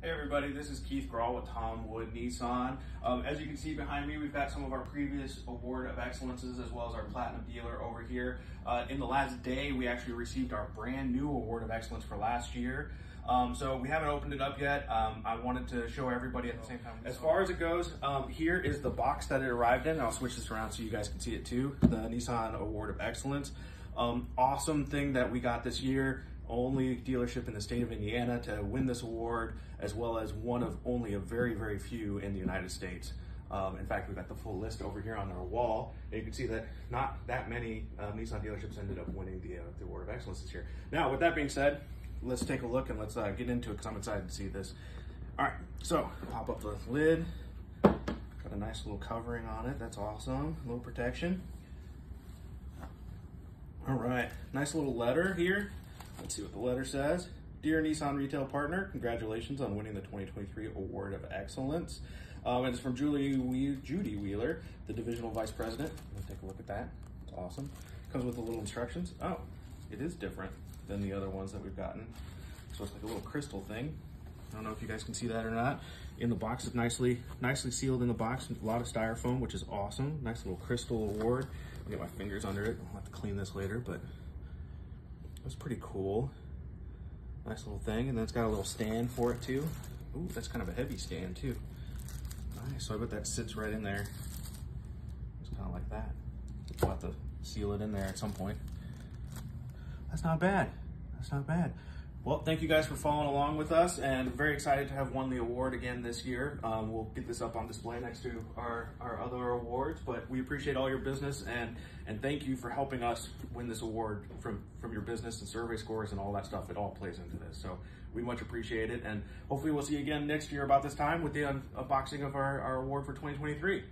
Hey everybody, this is Keith Grawl with Tom Wood Nissan. Um, as you can see behind me, we've got some of our previous Award of Excellences as well as our Platinum Dealer over here. Uh, in the last day, we actually received our brand new Award of Excellence for last year. Um, so we haven't opened it up yet. Um, I wanted to show everybody at the same time. As far as it goes, um, here is the box that it arrived in. I'll switch this around so you guys can see it too. The Nissan Award of Excellence. Um, awesome thing that we got this year only dealership in the state of Indiana to win this award, as well as one of only a very, very few in the United States. Um, in fact, we've got the full list over here on our wall, and you can see that not that many uh, Nissan dealerships ended up winning the, uh, the Award of Excellence this year. Now, with that being said, let's take a look and let's uh, get into it because I'm excited to see this. All right, so pop up the lid. Got a nice little covering on it. That's awesome. A little protection. All right, nice little letter here. Let's see what the letter says. Dear Nissan retail partner, congratulations on winning the 2023 Award of Excellence. Um, and it's from Julie we Judy Wheeler, the divisional vice president. Let's take a look at that. It's awesome. Comes with the little instructions. Oh, it is different than the other ones that we've gotten. So it's like a little crystal thing. I don't know if you guys can see that or not. In the box, it's nicely, nicely sealed in the box. A lot of styrofoam, which is awesome. Nice little crystal award. I'll get my fingers under it. I'll have to clean this later, but that's pretty cool. Nice little thing. And then it's got a little stand for it too. Ooh, that's kind of a heavy stand too. Nice, so I bet that sits right in there. It's kind of like that. We'll have to seal it in there at some point. That's not bad. That's not bad. Well, thank you guys for following along with us and very excited to have won the award again this year. Um, we'll get this up on display next to our, our other awards, but we appreciate all your business and, and thank you for helping us win this award from, from your business and survey scores and all that stuff. It all plays into this. So we much appreciate it. And hopefully we'll see you again next year about this time with the unboxing of our, our award for 2023.